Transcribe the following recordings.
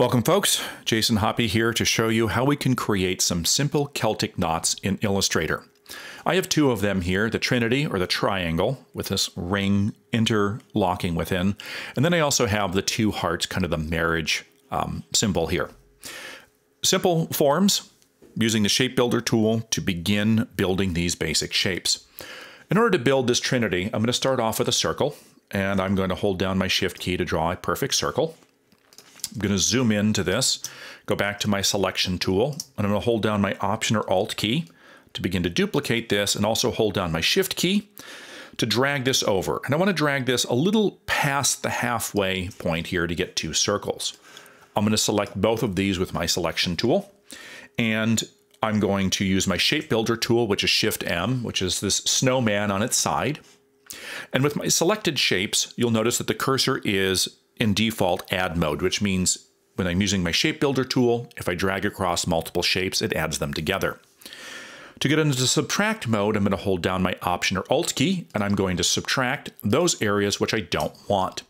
Welcome folks, Jason Hoppe here to show you how we can create some simple Celtic knots in Illustrator. I have two of them here, the Trinity or the triangle with this ring interlocking within, and then I also have the two hearts, kind of the marriage um, symbol here. Simple forms, using the Shape Builder tool to begin building these basic shapes. In order to build this Trinity, I'm going to start off with a circle, and I'm going to hold down my Shift key to draw a perfect circle. I'm going to zoom into this, go back to my selection tool, and I'm going to hold down my Option or Alt key to begin to duplicate this and also hold down my Shift key to drag this over. And I want to drag this a little past the halfway point here to get two circles. I'm going to select both of these with my selection tool, and I'm going to use my Shape Builder tool, which is Shift M, which is this snowman on its side. And with my selected shapes, you'll notice that the cursor is in default add mode, which means when I'm using my shape builder tool, if I drag across multiple shapes, it adds them together. To get into subtract mode, I'm going to hold down my Option or Alt key, and I'm going to subtract those areas which I don't want.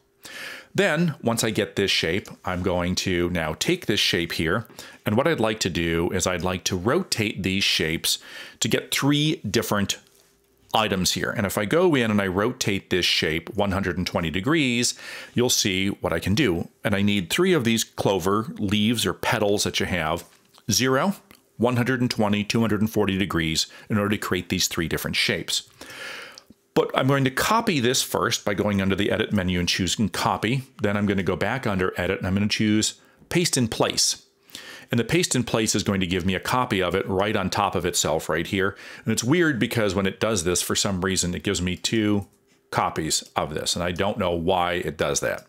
Then, once I get this shape, I'm going to now take this shape here, and what I'd like to do is I'd like to rotate these shapes to get three different items here. And if I go in and I rotate this shape 120 degrees, you'll see what I can do. And I need three of these clover leaves or petals that you have, zero, 120, 240 degrees in order to create these three different shapes. But I'm going to copy this first by going under the Edit menu and choosing Copy. Then I'm going to go back under Edit and I'm going to choose Paste in Place. And the paste in place is going to give me a copy of it right on top of itself right here. And it's weird because when it does this, for some reason, it gives me two copies of this. And I don't know why it does that.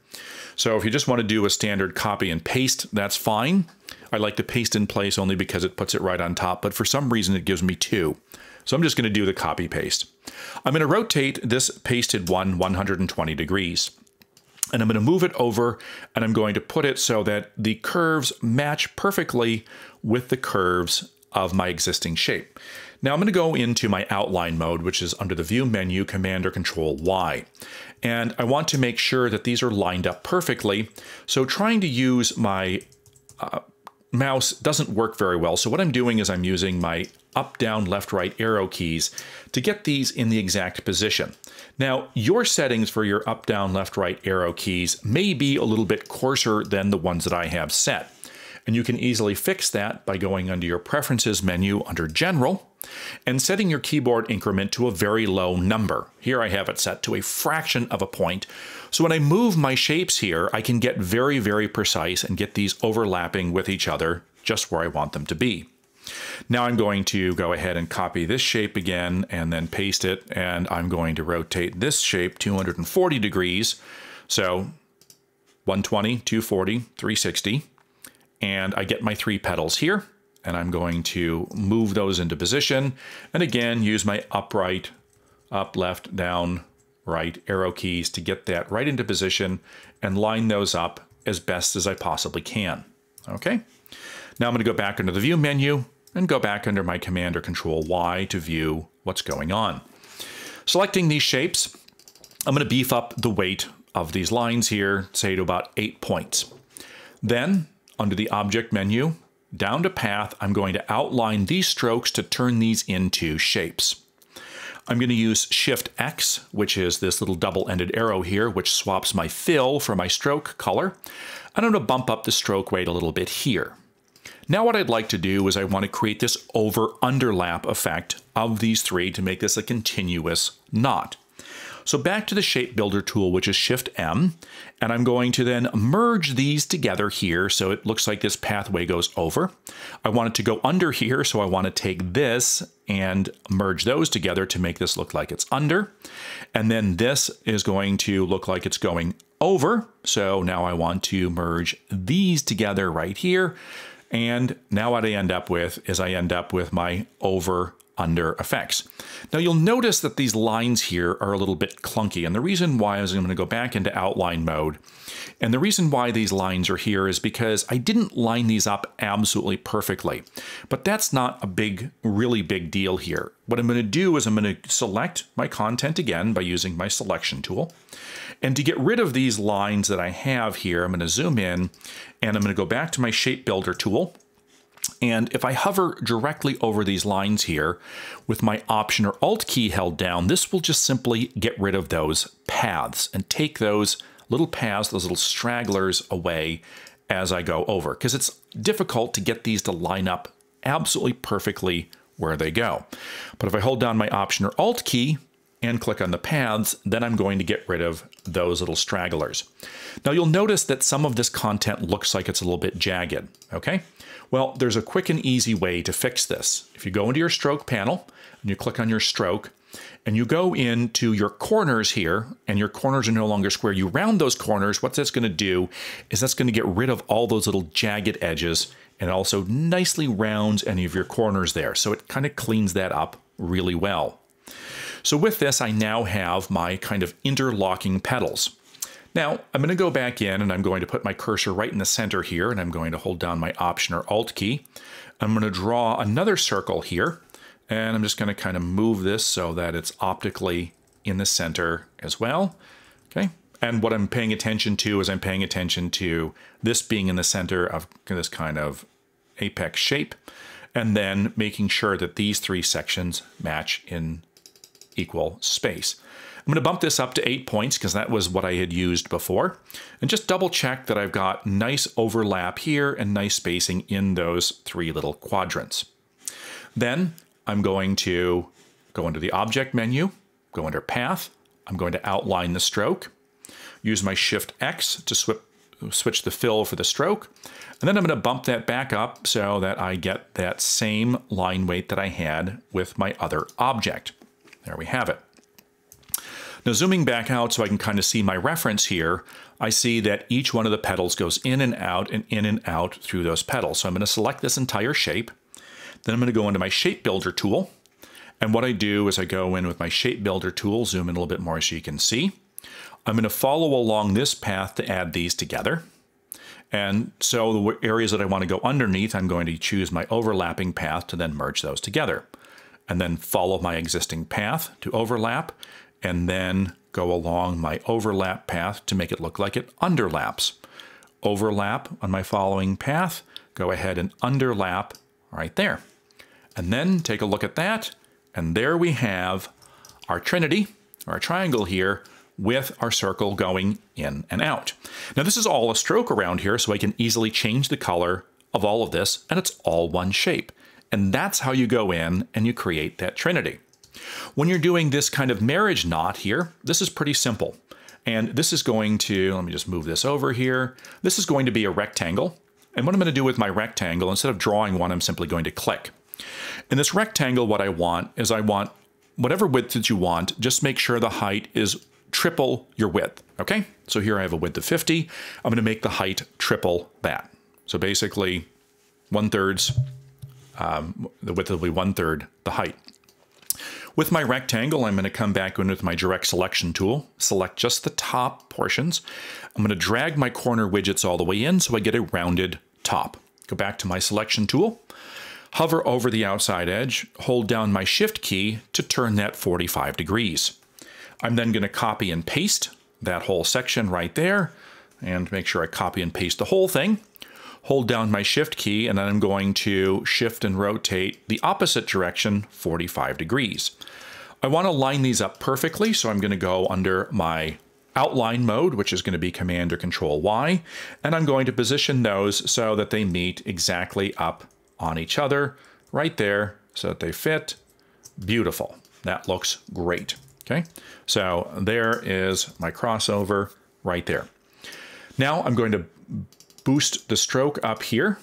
So if you just want to do a standard copy and paste, that's fine. I like to paste in place only because it puts it right on top, but for some reason it gives me two. So I'm just going to do the copy paste. I'm going to rotate this pasted one 120 degrees and I'm going to move it over and I'm going to put it so that the curves match perfectly with the curves of my existing shape. Now I'm going to go into my outline mode, which is under the view menu, command or control Y. And I want to make sure that these are lined up perfectly. So trying to use my uh, mouse doesn't work very well. So what I'm doing is I'm using my up, down, left, right arrow keys to get these in the exact position. Now, your settings for your up, down, left, right arrow keys may be a little bit coarser than the ones that I have set. And you can easily fix that by going under your Preferences menu under General and setting your keyboard increment to a very low number. Here I have it set to a fraction of a point. So when I move my shapes here, I can get very, very precise and get these overlapping with each other just where I want them to be. Now I'm going to go ahead and copy this shape again and then paste it. And I'm going to rotate this shape 240 degrees. So 120, 240, 360. And I get my three petals here. And I'm going to move those into position. And again, use my upright, up, left, down, right arrow keys to get that right into position and line those up as best as I possibly can. Okay. Now I'm going to go back into the view menu and go back under my Command or Control Y to view what's going on. Selecting these shapes, I'm going to beef up the weight of these lines here, say to about 8 points. Then, under the Object menu, down to Path, I'm going to outline these strokes to turn these into shapes. I'm going to use Shift X, which is this little double-ended arrow here, which swaps my fill for my stroke color. And I'm going to bump up the stroke weight a little bit here. Now what I'd like to do is I want to create this over-underlap effect of these three to make this a continuous knot. So back to the Shape Builder tool, which is Shift-M, and I'm going to then merge these together here so it looks like this pathway goes over. I want it to go under here, so I want to take this and merge those together to make this look like it's under. And then this is going to look like it's going over, so now I want to merge these together right here and now what I end up with is I end up with my over under effects. Now you'll notice that these lines here are a little bit clunky and the reason why is I'm going to go back into outline mode and the reason why these lines are here is because I didn't line these up absolutely perfectly but that's not a big really big deal here. What I'm going to do is I'm going to select my content again by using my selection tool and to get rid of these lines that I have here I'm going to zoom in and I'm going to go back to my shape builder tool and if I hover directly over these lines here with my Option or Alt key held down, this will just simply get rid of those paths and take those little paths, those little stragglers away as I go over, because it's difficult to get these to line up absolutely perfectly where they go. But if I hold down my Option or Alt key, and click on the paths, then I'm going to get rid of those little stragglers. Now you'll notice that some of this content looks like it's a little bit jagged, okay? Well, there's a quick and easy way to fix this. If you go into your stroke panel and you click on your stroke and you go into your corners here and your corners are no longer square, you round those corners, what that's going to do is that's going to get rid of all those little jagged edges and also nicely rounds any of your corners there. So it kind of cleans that up really well. So with this, I now have my kind of interlocking petals. Now, I'm going to go back in and I'm going to put my cursor right in the center here and I'm going to hold down my Option or Alt key. I'm going to draw another circle here and I'm just going to kind of move this so that it's optically in the center as well. Okay, and what I'm paying attention to is I'm paying attention to this being in the center of this kind of apex shape and then making sure that these three sections match in equal space. I'm going to bump this up to eight points because that was what I had used before. And just double check that I've got nice overlap here and nice spacing in those three little quadrants. Then I'm going to go into the Object menu, go under Path. I'm going to outline the stroke, use my Shift X to switch the fill for the stroke. And then I'm going to bump that back up so that I get that same line weight that I had with my other object. There we have it. Now zooming back out so I can kind of see my reference here, I see that each one of the petals goes in and out and in and out through those petals. So I'm going to select this entire shape. Then I'm going to go into my Shape Builder tool. And what I do is I go in with my Shape Builder tool, zoom in a little bit more so you can see. I'm going to follow along this path to add these together. And so the areas that I want to go underneath, I'm going to choose my overlapping path to then merge those together. And then follow my existing path to overlap and then go along my overlap path to make it look like it underlaps. Overlap on my following path, go ahead and underlap right there. And then take a look at that, and there we have our trinity, our triangle here, with our circle going in and out. Now this is all a stroke around here, so I can easily change the color of all of this, and it's all one shape. And that's how you go in and you create that trinity. When you're doing this kind of marriage knot here, this is pretty simple. And this is going to, let me just move this over here. This is going to be a rectangle. And what I'm going to do with my rectangle, instead of drawing one, I'm simply going to click. In this rectangle, what I want is I want whatever width that you want, just make sure the height is triple your width, okay? So here I have a width of 50. I'm going to make the height triple that. So basically, one thirds, um, the width will be one third the height. With my rectangle, I'm going to come back in with my direct selection tool, select just the top portions. I'm going to drag my corner widgets all the way in so I get a rounded top. Go back to my selection tool, hover over the outside edge, hold down my shift key to turn that 45 degrees. I'm then going to copy and paste that whole section right there and make sure I copy and paste the whole thing hold down my shift key, and then I'm going to shift and rotate the opposite direction 45 degrees. I want to line these up perfectly, so I'm going to go under my outline mode, which is going to be Command or Control Y, and I'm going to position those so that they meet exactly up on each other right there so that they fit. Beautiful. That looks great. Okay, so there is my crossover right there. Now I'm going to boost the stroke up here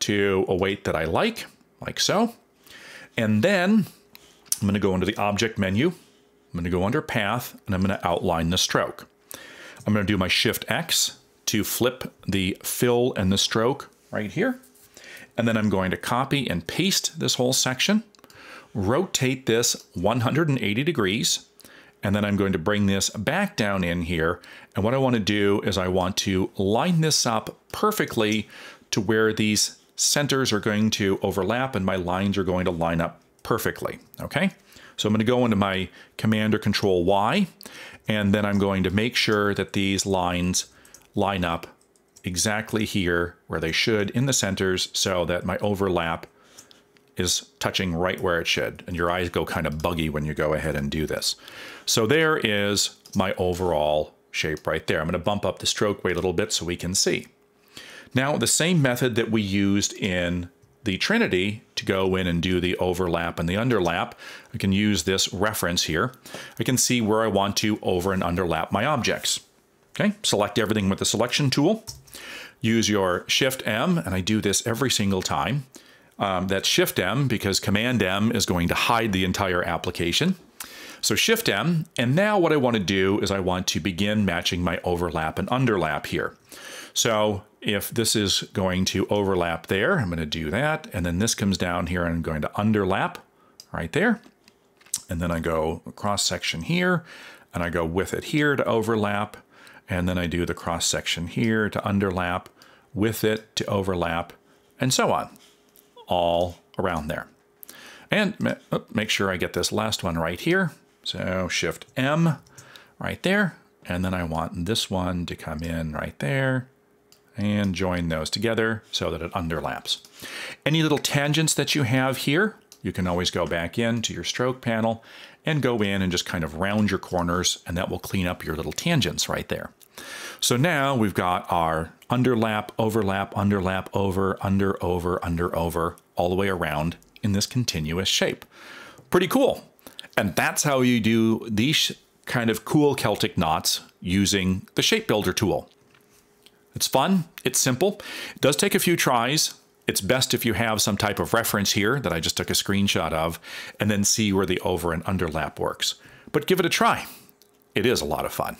to a weight that I like, like so. And then I'm going to go into the Object menu. I'm going to go under Path, and I'm going to outline the stroke. I'm going to do my Shift X to flip the fill and the stroke right here. And then I'm going to copy and paste this whole section, rotate this 180 degrees, and then I'm going to bring this back down in here. And what I want to do is I want to line this up perfectly to where these centers are going to overlap and my lines are going to line up perfectly, okay? So I'm going to go into my Command or Control Y, and then I'm going to make sure that these lines line up exactly here where they should in the centers so that my overlap is touching right where it should. And your eyes go kind of buggy when you go ahead and do this. So there is my overall shape right there. I'm going to bump up the stroke weight a little bit so we can see. Now, the same method that we used in the Trinity to go in and do the overlap and the underlap, I can use this reference here. I can see where I want to over and underlap my objects. Okay, select everything with the selection tool. Use your Shift M, and I do this every single time. Um, that's Shift M because Command M is going to hide the entire application. So Shift M, and now what I want to do is I want to begin matching my overlap and underlap here. So if this is going to overlap there, I'm going to do that, and then this comes down here and I'm going to underlap right there. And then I go cross section here, and I go with it here to overlap, and then I do the cross section here to underlap, with it to overlap, and so on all around there. And oh, make sure I get this last one right here. So Shift M right there. And then I want this one to come in right there and join those together so that it underlaps. Any little tangents that you have here, you can always go back into your stroke panel and go in and just kind of round your corners and that will clean up your little tangents right there. So now we've got our underlap, overlap, underlap, over, under, over, under, over, all the way around in this continuous shape. Pretty cool. And that's how you do these kind of cool Celtic knots using the Shape Builder tool. It's fun, it's simple, it does take a few tries. It's best if you have some type of reference here that I just took a screenshot of, and then see where the over and underlap works. But give it a try. It is a lot of fun.